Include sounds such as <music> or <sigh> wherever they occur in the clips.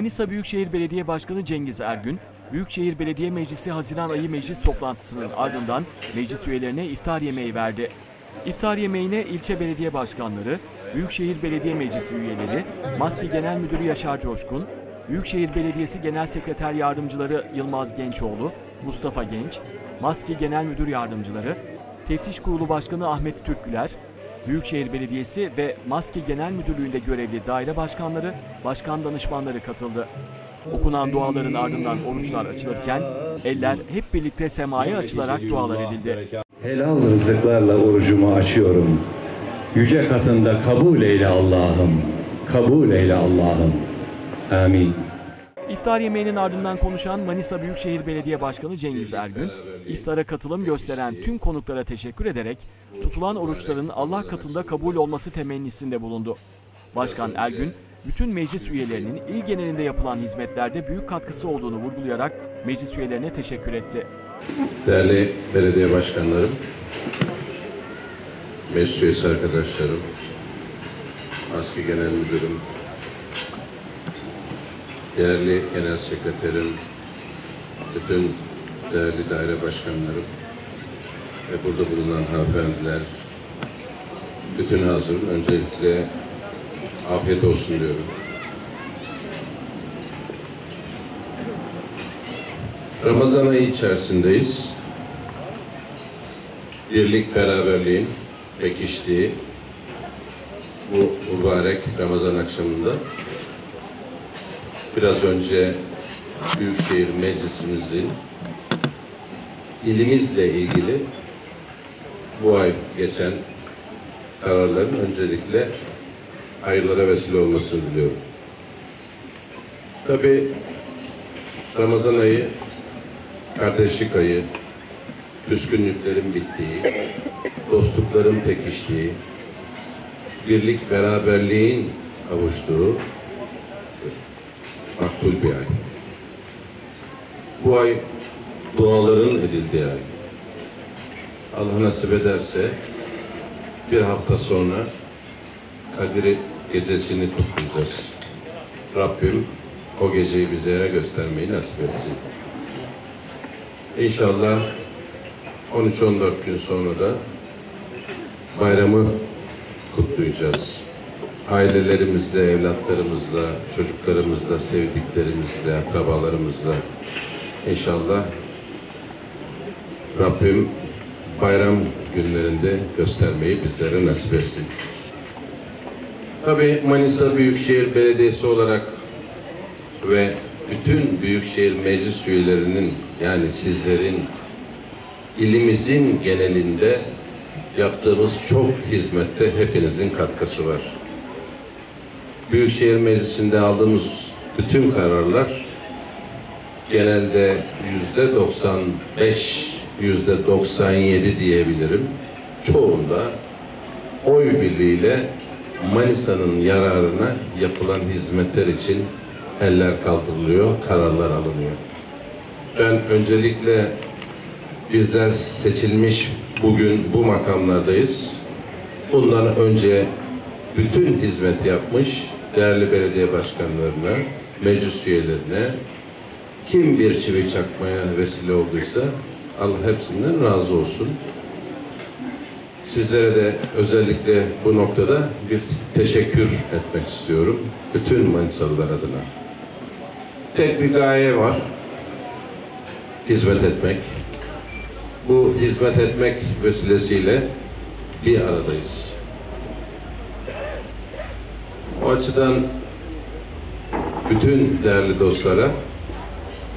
Manisa Büyükşehir Belediye Başkanı Cengiz Ergün, Büyükşehir Belediye Meclisi Haziran ayı meclis toplantısının ardından meclis üyelerine iftar yemeği verdi. İftar yemeğine ilçe belediye başkanları, Büyükşehir Belediye Meclisi üyeleri, Maski Genel Müdürü Yaşar Coşkun, Büyükşehir Belediyesi Genel Sekreter Yardımcıları Yılmaz Gençoğlu, Mustafa Genç, Maski Genel Müdür Yardımcıları, Teftiş Kurulu Başkanı Ahmet Türkgüler, Büyükşehir Belediyesi ve Maski Genel Müdürlüğü'nde görevli daire başkanları, başkan danışmanları katıldı. Okunan duaların ardından oruçlar açılırken eller hep birlikte semaya açılarak dualar edildi. Helal rızıklarla orucumu açıyorum. Yüce katında kabul eyle Allah'ım. Kabul eyle Allah'ım. Amin. İftar yemeğinin ardından konuşan Manisa Büyükşehir Belediye Başkanı Cengiz Ergün, iftara katılım gösteren tüm konuklara teşekkür ederek tutulan oruçların Allah katında kabul olması temennisinde bulundu. Başkan Ergün, bütün meclis üyelerinin il genelinde yapılan hizmetlerde büyük katkısı olduğunu vurgulayarak meclis üyelerine teşekkür etti. Değerli belediye başkanlarım, meclis üyesi arkadaşlarım, ASKİ Genel Müdürüm, değerli Genel Sekreterim, bütün değerli daire başkanlarım ve burada bulunan hanımefendiler, bütün hazırın öncelikle afiyet olsun diyorum. Ramazan ayı içerisindeyiz. Birlik, beraberliğin pekiştiği bu mübarek Ramazan akşamında biraz önce Büyükşehir Meclisimizin ilimizle ilgili bu ay geçen kararların öncelikle hayırlara vesile olmasını diliyorum. Tabii Ramazan ayı kardeşlik ayı, küskünlüklerin bittiği, dostlukların pekiştiği, birlik beraberliğin kavuştuğu maktul bir ay. Bu ay duaların edildiği ay. Allah nasip ederse bir hafta sonra Kadir gecesini kutlayacağız. Rabbim o geceyi bizlere göstermeyi nasip etsin. İnşallah 13-14 gün sonra da bayramı kutlayacağız. Ailelerimizle, evlatlarımızla, çocuklarımızla, sevdiklerimizle, akrabalarımızla inşallah Rabbim bayram günlerinde göstermeyi bizlere nasip etsin. Tabii Manisa Büyükşehir Belediyesi olarak ve bütün Büyükşehir Meclis üyelerinin yani sizlerin ilimizin genelinde yaptığımız çok hizmette hepinizin katkısı var. Büyükşehir Meclisi'nde aldığımız bütün kararlar genelde yüzde 95, yüzde 97 diyebilirim. Çoğunda oy birliğiyle Manisa'nın yararına yapılan hizmetler için eller kaldırılıyor, kararlar alınıyor. Ben öncelikle bizler seçilmiş bugün bu makamlardayız. Bundan önce bütün hizmet yapmış değerli belediye başkanlarına, meclis üyelerine, kim bir çivi çakmaya vesile olduysa Allah hepsinden razı olsun. Sizlere de özellikle bu noktada bir teşekkür etmek istiyorum. Bütün Manisalılar adına. Tek bir gaye var. Hizmet etmek. Bu hizmet etmek vesilesiyle bir aradayız. O açıdan bütün değerli dostlara,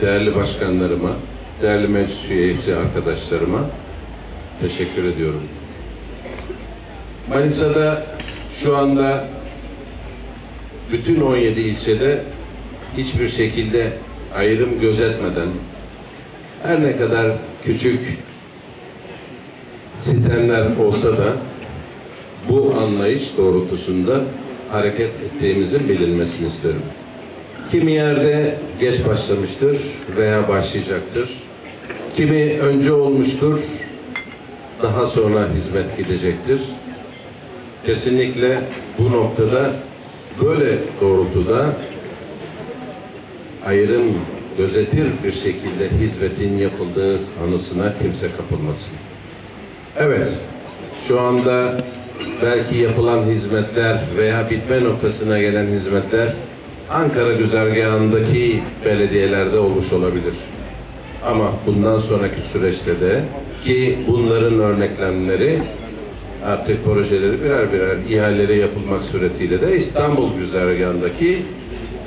değerli başkanlarıma, değerli meclis üyesi arkadaşlarıma teşekkür ediyorum. Manisa'da şu anda bütün 17 ilçede hiçbir şekilde ayrım gözetmeden her ne kadar küçük sistemler olsa da bu anlayış doğrultusunda hareket ettiğimizin bilinmesini isterim. Kimi yerde geç başlamıştır veya başlayacaktır. Kimi önce olmuştur, daha sonra hizmet gidecektir. Kesinlikle bu noktada böyle doğrultuda ayrım gözetir bir şekilde hizmetin yapıldığı anısına kimse kapılmasın. Evet, şu anda belki yapılan hizmetler veya bitme noktasına gelen hizmetler Ankara güzergahındaki belediyelerde olmuş olabilir. Ama bundan sonraki süreçte de ki bunların örneklemleri artık projeleri birer birer ihaleleri yapılmak suretiyle de İstanbul güzergahındaki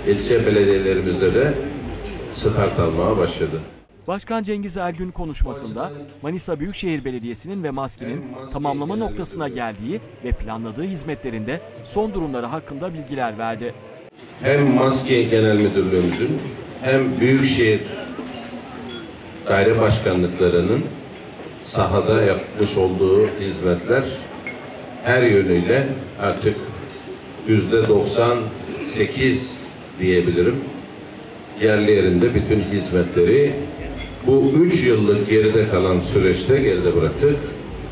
ilçe belediyelerimizde de start almaya başladı. Başkan Cengiz Ergün konuşmasında Manisa Büyükşehir Belediyesi'nin ve MASKİ'nin tamamlama noktasına geldiği ve planladığı hizmetlerinde son durumları hakkında bilgiler verdi. hem Maske Genel Müdürlüğümüzün hem Büyükşehir daire başkanlıklarının sahada yapmış olduğu hizmetler her yönüyle artık yüzde 98 diyebilirim. Yerli yerinde bütün hizmetleri bu üç yıllık geride kalan süreçte geride bıraktık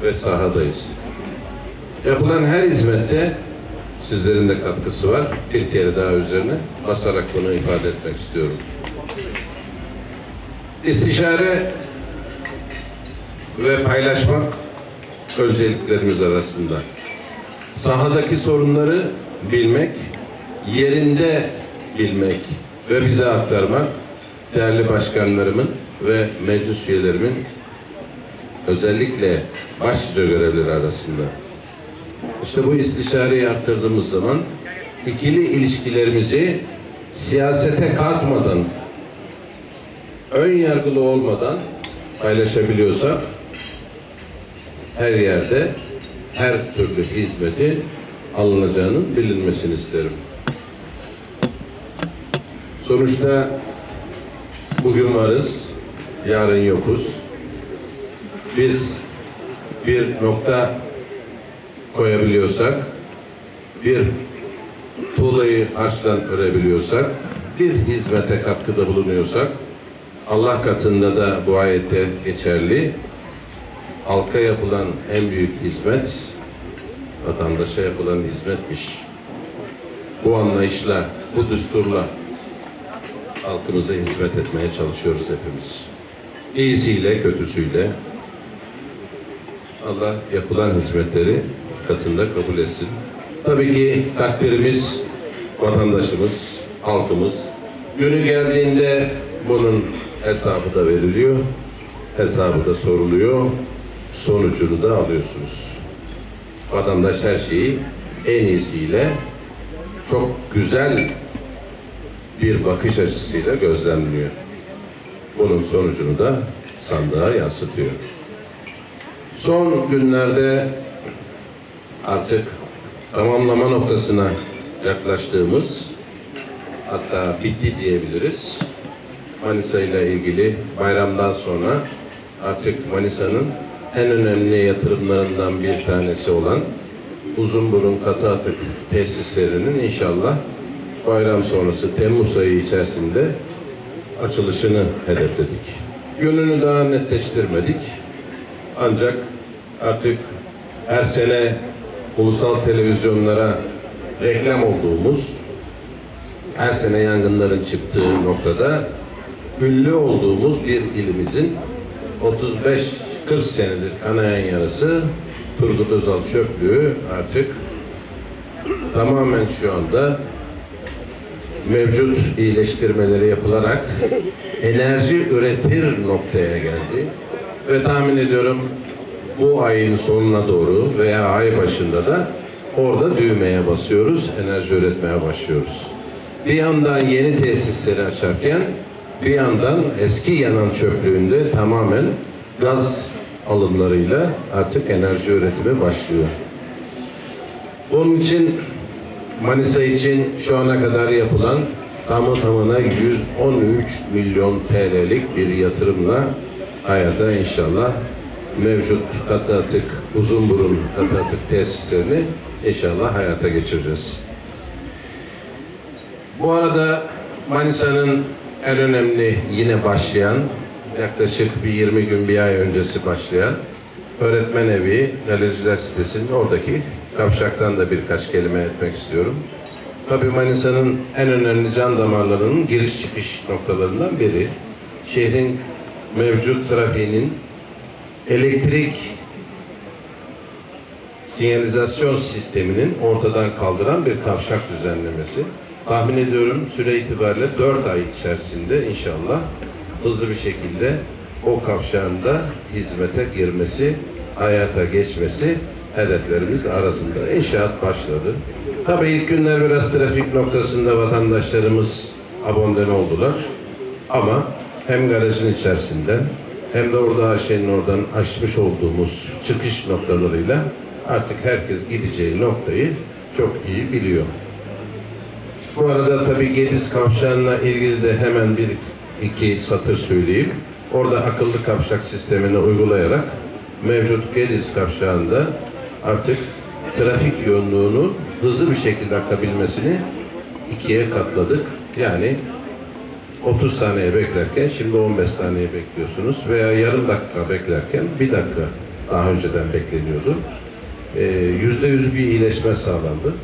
ve sahadayız. Yapılan her hizmette sizlerin de katkısı var. Bir kere daha üzerine basarak bunu ifade etmek istiyorum. İstişare ve paylaşmak önceliklerimiz arasında. Sahadaki sorunları bilmek, yerinde bilmek ve bize aktarmak değerli başkanlarımın ve meclis üyelerimin özellikle başlıca görevleri arasında. İşte bu istişareyi arttırdığımız zaman ikili ilişkilerimizi siyasete katmadan, ön yargılı olmadan paylaşabiliyorsak her yerde her türlü hizmeti alınacağının bilinmesini isterim. Sonuçta bugün varız, yarın yokuz. Biz bir nokta koyabiliyorsak, bir tuğlayı harçtan örebiliyorsak, bir hizmete katkıda bulunuyorsak, Allah katında da bu ayette geçerli, halka yapılan en büyük hizmet, vatandaşa yapılan hizmetmiş. Bu anlayışla, bu düsturla halkımıza hizmet etmeye çalışıyoruz hepimiz. İyisiyle, kötüsüyle, Allah yapılan hizmetleri katında kabul etsin. Tabii ki takdirimiz, vatandaşımız, halkımız. Günü geldiğinde bunun hesabı da veriliyor, hesabı da soruluyor, sonucunu da alıyorsunuz. Vatandaş her şeyi en iyisiyle çok güzel bir bakış açısıyla gözlemliyor. Bunun sonucunu da sandığa yansıtıyor. Son günlerde artık tamamlama noktasına yaklaştığımız hatta bitti diyebiliriz. Manisa ile ilgili bayramdan sonra artık Manisa'nın en önemli yatırımlarından bir tanesi olan Uzunburun katı atık tesislerinin inşallah bayram sonrası Temmuz ayı içerisinde açılışını hedefledik. Yönünü daha netleştirmedik. Ancak artık her sene ulusal televizyonlara reklam olduğumuz, her sene yangınların çıktığı noktada ünlü olduğumuz bir ilimizin 35-40 senedir kanayan yarası Turgut Özal çöplüğü artık tamamen şu anda mevcut iyileştirmeleri yapılarak enerji üretir noktaya geldi. Ve tahmin ediyorum bu ayın sonuna doğru veya ay başında da orada düğmeye basıyoruz, enerji üretmeye başlıyoruz. Bir yandan yeni tesisleri açarken bir yandan eski yanan çöplüğünde tamamen gaz alımlarıyla artık enerji üretimi başlıyor. Bunun için Manisa için şu ana kadar yapılan tamı tamına 113 milyon TL'lik bir yatırımla hayata inşallah mevcut katı atık, uzun burun katı atık tesislerini inşallah hayata geçireceğiz. Bu arada Manisa'nın en önemli yine başlayan, yaklaşık bir 20 gün bir ay öncesi başlayan öğretmen evi, galericiler sitesinin oradaki kavşaktan da birkaç kelime etmek istiyorum. tabii Manisa'nın en önemli can damarlarının giriş çıkış noktalarından biri. Şehrin mevcut trafiğinin elektrik sinyalizasyon sisteminin ortadan kaldıran bir kavşak düzenlemesi. Tahmin ediyorum süre itibariyle 4 ay içerisinde inşallah hızlı bir şekilde o kavşağında hizmete girmesi, hayata geçmesi hedeflerimiz arasında. İnşaat başladı. Tabii ilk günler biraz trafik noktasında vatandaşlarımız abondan oldular. Ama hem garajın içerisinden hem de orada Ayşe'nin oradan açmış olduğumuz çıkış noktalarıyla artık herkes gideceği noktayı çok iyi biliyor. Bu arada tabii Gediz kavşağına ilgili de hemen bir iki satır söyleyeyim. Orada akıllı kavşak sistemini uygulayarak mevcut Gediz kavşağında artık trafik yoğunluğunu hızlı bir şekilde akabilmesini ikiye katladık. Yani 30 saniye beklerken şimdi 15 saniye bekliyorsunuz veya yarım dakika beklerken bir dakika daha önceden bekleniyordu. Ee, Yüzde yüz bir iyileşme sağlandı.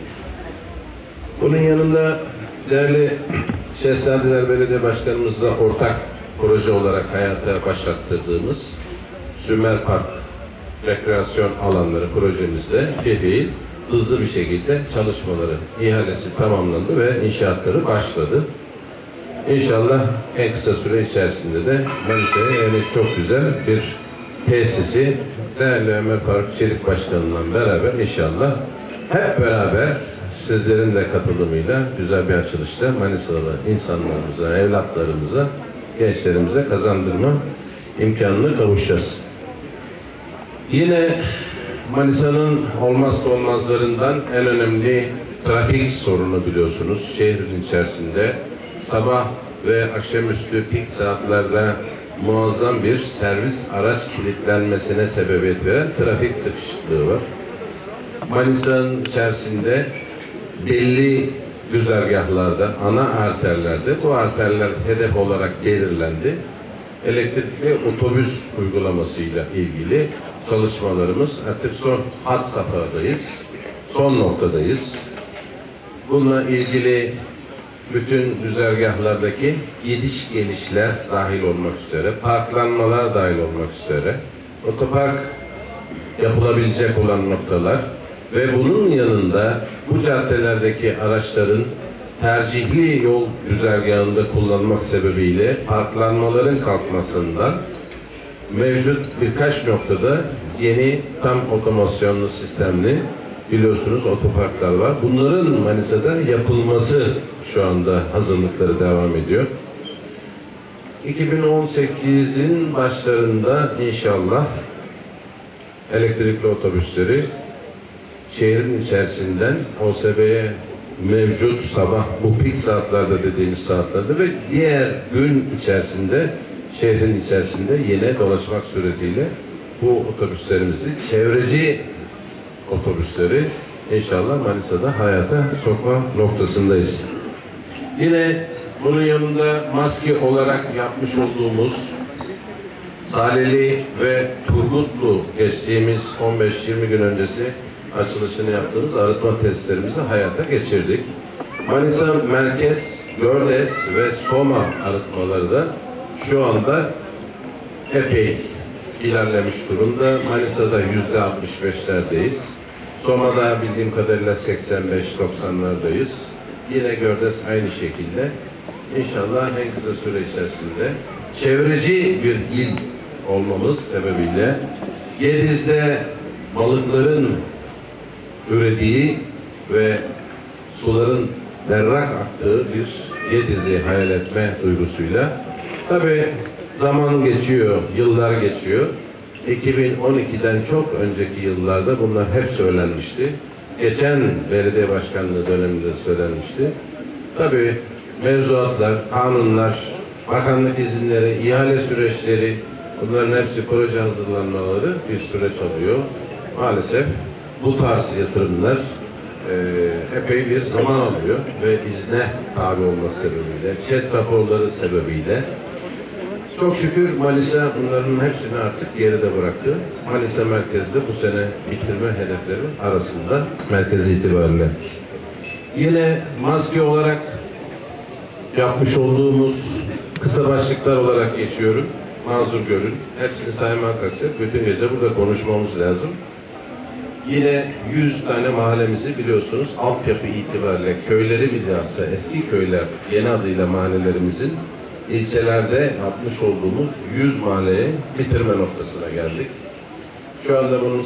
Bunun yanında değerli <clears throat> Şehzadeler Belediye Başkanımızla ortak proje olarak hayata başlattırdığımız Sümer Park rekreasyon alanları projemizde fiil hızlı bir şekilde çalışmaları, ihalesi tamamlandı ve inşaatları başladı. İnşallah en kısa süre içerisinde de Manisa'ya yani çok güzel bir tesisi değerli Ömer Faruk Çelik Başkanı'nla beraber inşallah hep beraber sizlerin de katılımıyla güzel bir açılışta Manisalı insanlarımıza, evlatlarımıza, gençlerimize kazandırma imkanını kavuşacağız. Yine Manisa'nın olmazsa olmazlarından en önemli trafik sorunu biliyorsunuz. Şehrin içerisinde sabah ve akşamüstü pik saatlerde muazzam bir servis araç kilitlenmesine sebebiyet veren trafik sıkışıklığı var. Manisa'nın içerisinde belli güzergahlarda, ana arterlerde bu arterler hedef olarak belirlendi. Elektrikli otobüs uygulamasıyla ilgili çalışmalarımız artık son hat safhadayız. Son noktadayız. Bununla ilgili bütün güzergahlardaki gidiş gelişler dahil olmak üzere, parklanmalar dahil olmak üzere, otopark yapılabilecek olan noktalar ve bunun yanında bu caddelerdeki araçların tercihli yol güzergahında kullanmak sebebiyle parklanmaların kalkmasından mevcut birkaç noktada yeni tam otomasyonlu sistemli biliyorsunuz otoparklar var. Bunların Manisa'da yapılması şu anda hazırlıkları devam ediyor. 2018'in başlarında inşallah elektrikli otobüsleri şehrin içerisinden OSB'ye mevcut sabah bu pik saatlerde dediğimiz saatlerde ve diğer gün içerisinde şehrin içerisinde yine dolaşmak suretiyle bu otobüslerimizi çevreci otobüsleri inşallah Manisa'da hayata sokma noktasındayız. Yine bunun yanında maske olarak yapmış olduğumuz Saleli ve Turgutlu geçtiğimiz 15-20 gün öncesi açılışını yaptığımız arıtma testlerimizi hayata geçirdik. Manisa Merkez, Gördes ve Soma arıtmaları da şu anda epey ilerlemiş durumda. Manisa'da yüzde 65'lerdeyiz. Soma'da bildiğim kadarıyla 85-90'lardayız. Yine Gördes aynı şekilde. İnşallah en kısa süre içerisinde çevreci bir il olmamız sebebiyle Gediz'de balıkların ürediği ve suların berrak aktığı bir Gediz'i hayal etme duygusuyla tabi zaman geçiyor, yıllar geçiyor. 2012'den çok önceki yıllarda bunlar hep söylenmişti. Geçen belediye başkanlığı döneminde söylenmişti. Tabi mevzuatlar, kanunlar, bakanlık izinleri, ihale süreçleri bunların hepsi proje hazırlanmaları bir süreç alıyor. Maalesef bu tarz yatırımlar e, epey bir zaman alıyor ve izne tabi olması sebebiyle, çet raporları sebebiyle çok şükür Manisa bunların hepsini artık geride bıraktı. Manisa merkezde bu sene bitirme hedefleri arasında merkez itibariyle. Yine maske olarak yapmış olduğumuz kısa başlıklar olarak geçiyorum. Mazur görün. Hepsini saymak kalksak bütün gece burada konuşmamız lazım. Yine 100 tane mahallemizi biliyorsunuz altyapı itibariyle köyleri bilhassa eski köyler yeni adıyla mahallelerimizin ilçelerde yapmış olduğumuz 100 mahalleyi bitirme noktasına geldik. Şu anda bunun 80-85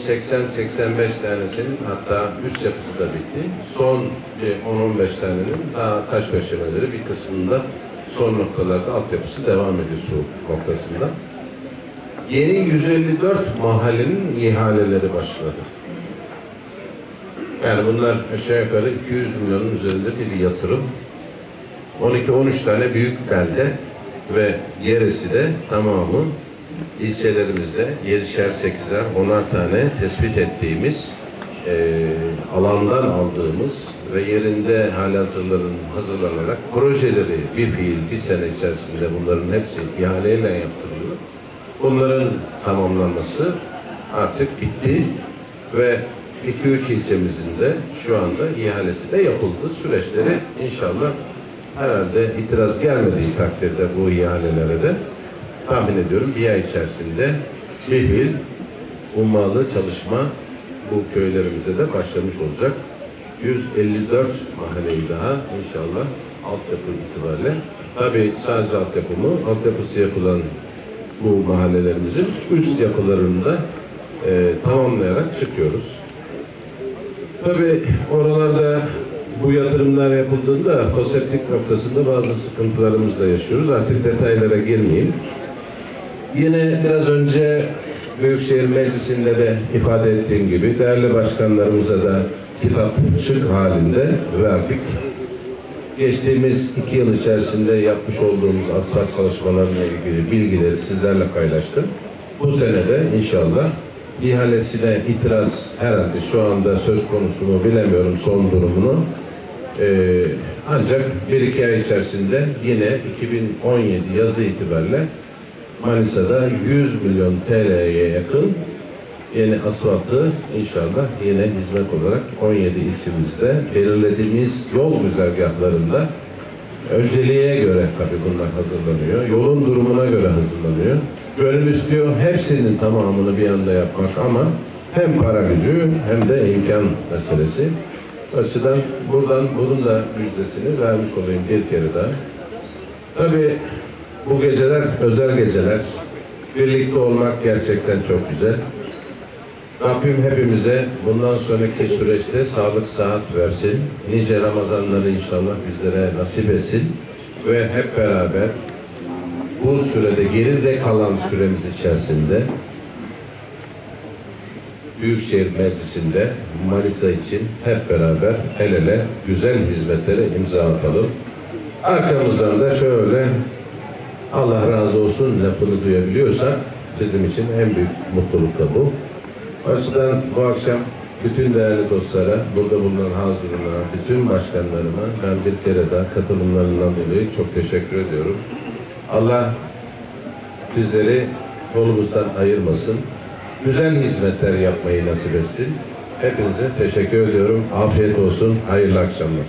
tanesinin hatta üst yapısı da bitti. Son bir 10-15 tanenin daha taş döşemeleri bir kısmında son noktalarda altyapısı devam ediyor su noktasında. Yeni 154 mahallenin ihaleleri başladı. Yani bunlar aşağı yukarı 200 milyonun üzerinde bir yatırım. 12-13 tane büyük belde ve gerisi de tamamı ilçelerimizde 7'şer 8'er 10'ar tane tespit ettiğimiz eee, alandan aldığımız ve yerinde halihazırların hazırlanarak projeleri bir fiil bir sene içerisinde bunların hepsi ihaleyle yaptırılıyor. Bunların tamamlanması artık bitti ve 2-3 ilçemizin de şu anda ihalesi de yapıldı. Süreçleri inşallah herhalde itiraz gelmediği takdirde bu ihalelere de tahmin ediyorum bir ay içerisinde bir fiil ummalı çalışma bu köylerimize de başlamış olacak. 154 mahalleyi daha inşallah altyapı itibariyle. Tabii sadece altyapı mı? Altyapısı yapılan bu mahallelerimizin üst yapılarını da e, tamamlayarak çıkıyoruz. Tabii oralarda bu yatırımlar yapıldığında foseptik noktasında bazı sıkıntılarımız da yaşıyoruz. Artık detaylara girmeyeyim. Yine biraz önce Büyükşehir Meclisi'nde de ifade ettiğim gibi değerli başkanlarımıza da kitapçık halinde verdik. Geçtiğimiz iki yıl içerisinde yapmış olduğumuz asfalt çalışmalarıyla ilgili bilgileri sizlerle paylaştım. Bu sene de inşallah ihalesine itiraz herhalde şu anda söz konusu mu bilemiyorum son durumunu. Ee, ancak bir iki ay içerisinde yine 2017 yazı itibariyle Manisa'da 100 milyon TL'ye yakın yeni asfaltı inşallah yine hizmet olarak 17 ilçemizde belirlediğimiz yol güzergahlarında önceliğe göre tabii bunlar hazırlanıyor. Yolun durumuna göre hazırlanıyor. Gönül istiyor hepsinin tamamını bir anda yapmak ama hem para gücü hem de imkan meselesi. Açıdan buradan bunun da müjdesini vermiş olayım bir kere daha. Tabii bu geceler özel geceler. Birlikte olmak gerçekten çok güzel. Rabbim hepimize bundan sonraki süreçte sağlık sıhhat versin. Nice Ramazanları inşallah bizlere nasip etsin. Ve hep beraber bu sürede geride kalan süremiz içerisinde Büyükşehir Meclisi'nde Manisa için hep beraber el ele güzel hizmetlere imza atalım. Arkamızdan da şöyle Allah razı olsun lafını duyabiliyorsak bizim için en büyük mutluluk da bu. O açıdan bu akşam bütün değerli dostlara, burada bulunan hazırına, bütün başkanlarıma ben bir kere daha katılımlarından dolayı çok teşekkür ediyorum. Allah bizleri yolumuzdan ayırmasın. Güzel hizmetler yapmayı nasip etsin. Hepinize teşekkür ediyorum. Afiyet olsun. Hayırlı akşamlar.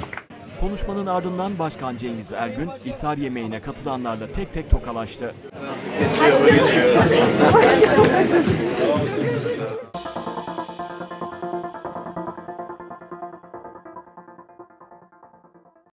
Konuşmanın ardından Başkan Cengiz Ergün iftar yemeğine katılanlarla tek tek tokalaştı.